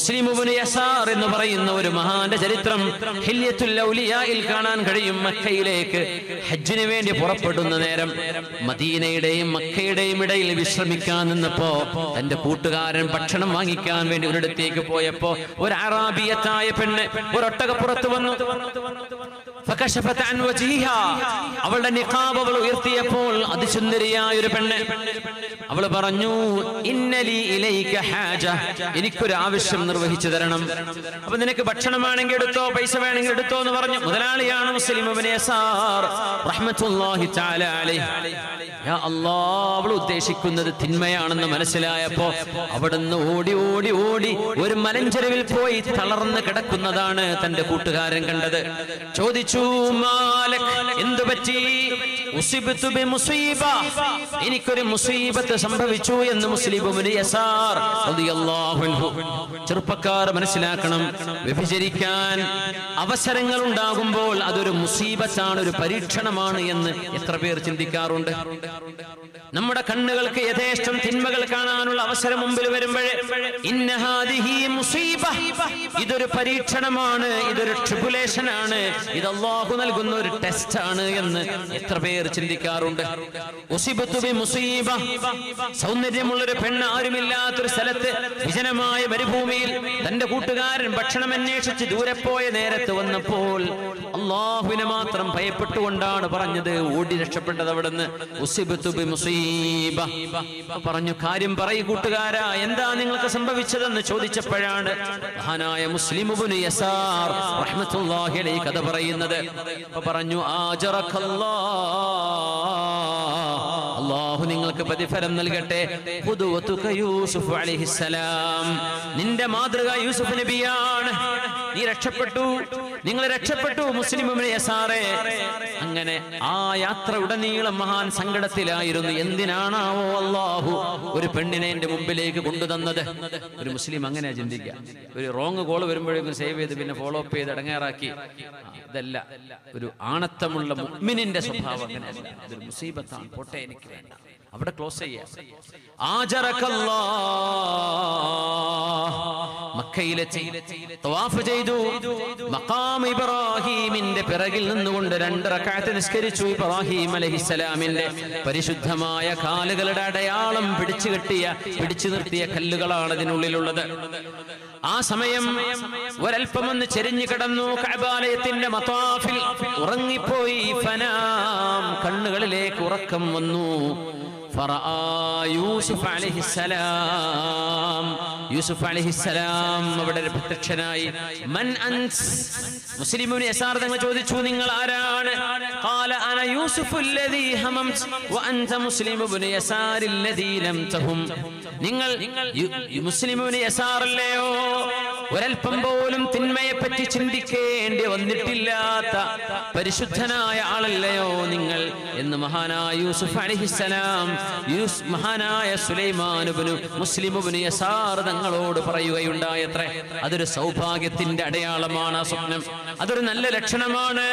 മുസ്ലിം യസാർ എന്ന് പറയുന്ന ഒരു മഹാന്റെ ചരിത്രം ഹില്യത്തുൽ ഔലിയായിൽ കാണാൻ കഴിയും മക്കയിലേക്ക് ഹജ്ജിന് വേണ്ടി പുറപ്പെടുന്ന നേരം മദീനയുടെയും മക്കയുടെയും ഇടയിൽ വിശ്രമിക്കാൻ നിന്നപ്പോ തന്റെ കൂട്ടുകാരൻ ഭക്ഷണം വാങ്ങിക്കാൻ വേണ്ടി ഒരിടത്തേക്ക് പോയപ്പോ ഒരു അറാബിയത്തായ പെണ്ണ് ഒരൊട്ടകപ്പുറത്ത് വന്നു. അവളുടെ നിഖാബ് അവൾ ഉയർത്തിയപ്പോൾ അതിസുന്ദരിയായ ഒരു പെണ്ണ്. അവൾ പറഞ്ഞു ഇന്നലി ഹാജ. എനിക്കൊരു ആവശ്യം നിർവഹിച്ചു തരണം. അപ്പൊ നിനക്ക് ഭക്ഷണം ഭക്ഷണമാണെങ്കിൽ എടുത്തോ പൈസ വേണമെങ്കിൽ എടുത്തോ എന്ന് പറഞ്ഞു. മുതലാളിയാണ് മുസ്ലിം അവൾ ഉദ്ദേശിക്കുന്നത് തിന്മയാണെന്ന് മനസ്സിലായപ്പോ അവിടുന്ന് ഓടി ഓടി ഓടി ഒരു മലഞ്ചെരുവിൽ പോയി തളർന്ന് കിടക്കുന്നതാണ് തന്റെ കൂട്ടുകാരൻ കണ്ടത്. ചോദിച്ചു മാലക് എന്തു പറ്റി. എനിക്കൊരു മുസീബത്ത് സംഭവിച്ചു എന്ന് മുസ്ലിം. ചെറുപ്പക്കാർ മനസ്സിലാക്കണം വ്യഭിചരിക്കാൻ അവസരങ്ങൾ ഉണ്ടാകുമ്പോൾ അതൊരു മുസീബത്താണ് ഒരു പരീക്ഷണമാണ് എന്ന് എത്ര പേർ ചിന്തിക്കാറുണ്ട് നമ്മുടെ കണ്ണുകൾക്ക് യഥേഷ്ടം തിന്മകൾ കാണാനുള്ള അവസരം മുമ്പിൽ വരുമ്പോഴേ ഇതൊരു പരീക്ഷണമാണ് ഇതൊരു ട്രിബുലേഷൻ ആണ് ഇത് അള്ളാഹു നൽകുന്ന ഒരു ടെസ്റ്റ് ആണ് എന്ന് എത്ര പേർ ചിന്തിക്കാറുണ്ട്? സൗന്ദര്യമുള്ളൊരു പെണ്ണ് ആരുമില്ലാത്തൊരു സ്ഥലത്ത് വിജനമായ മരുഭൂമിയിൽ തന്റെ കൂട്ടുകാരൻ ഭക്ഷണം അന്വേഷിച്ച് ദൂരെ പോയ നേരത്ത് വന്നപ്പോൾ അള്ളാഹുവിനെ മാത്രം ഭയപ്പെട്ടുകൊണ്ടാണ് പറഞ്ഞത്. ഓടി രക്ഷപ്പെട്ടത് അവിടുന്ന്. പറഞ്ഞു കാര്യം പറയൂ കൂട്ടുകാരാ എന്താ നിങ്ങൾക്ക് സംഭവിച്ചതെന്ന് ചോദിച്ചപ്പോഴാണ് മഹാനായ മുസ്ലിം കഥ പറയുന്നത്. പറഞ്ഞു അള്ളാഹു നിങ്ങൾക്ക് പ്രതിഫലം നൽകട്ടെ. യൂസുഫ് നിന്റെ മാതൃക യൂസുഫ് നബിയാണ്. നീ രക്ഷപ്പെട്ടു. നിങ്ങൾ രക്ഷപ്പെട്ടു മുസ്ലിം സാറേ അങ്ങനെ ആ യാത്ര ഉടനീളം മഹാൻ സങ്കടത്തിലായിരുന്നു. എന്തിനാണാവോ അള്ളാഹു ഒരു പെണ്ണിനെ എന്റെ മുമ്പിലേക്ക് കൊണ്ടുതന്നത്? ഒരു മുസ്ലിം അങ്ങനെ ചിന്തിക്കുക. ഒരു റോങ് കോൾ വരുമ്പോഴേക്കും സേവ് ചെയ്ത് പിന്നെ ഫോളോ അപ്പ് ചെയ്ത് ഇടങ്ങേറാക്കി ആ, ഇതല്ല. ഒരു ആണത്തമുള്ള മുഗ്മിനിന്റെ സ്വഭാവം അങ്ങനെയല്ല ഇതൊരു മുസീബത്താണ്. പോട്ടെ എനിക്ക് വേണ്ട. അവിടെ ക്ലോസ് ചെയ്യാം. ആജറക്കല്ലാ മക്കയിലെത്തി തവാഫ് ചെയ്തു. മഖാം ഇബ്രാഹീമിന്റെ പിറകിൽ നിന്നുകൊണ്ട് രണ്ട് റക്അത്ത് നിസ്കരിച്ചു. ഇബ്രാഹിം അലൈഹിസ്സലാമിന്റെ പരിശുദ്ധമായ കാലുകളുടെ അടയാളം പിടിച്ചു കെട്ടിയ പിടിച്ചു നിർത്തിയ കല്ലുകളാണ് ഇതിനുള്ളിലുള്ളത്. ആ സമയം ഒരൽപ്പം ഒന്ന് ചെരിഞ്ഞു കിടന്നു. കഅബാലയത്തിന്റെ മത്താഫിൽ ഉറങ്ങിപ്പോയി. ഫനാം കണ്ണുകളിലേക്ക് ഉറക്കം വന്നു. فرأى يوسف عليه السلام يوسف عليه السلام أبدا ربطتشناي من أنت مسلم يسار دنگا جودي چونينغ الآران قال أنا يوسف الذي هممت وأنت مسلم ابن يسار الذي لم تهم نينغل مسلم يسار الليو ഒരൽപ്പം പോലും തിന്മയെ പറ്റി ചിന്തിക്കേണ്ടി വന്നിട്ടില്ലാത്ത പരിശുദ്ധനായ ആളല്ലയോ നിങ്ങൾ എന്ന് മഹാനായ യൂസുഫ് അലിഹിസലാം യൂസ് മഹാനായ സുലൈമാനുബനു മുസ്ലിമുബനു യസാർ തങ്ങളോട് പറയുകയുണ്ടായത്രേ. അതൊരു സൗഭാഗ്യത്തിന്റെ അടയാളമാണ് ആ സ്വപ്നം. അതൊരു നല്ല ലക്ഷണമാണ്.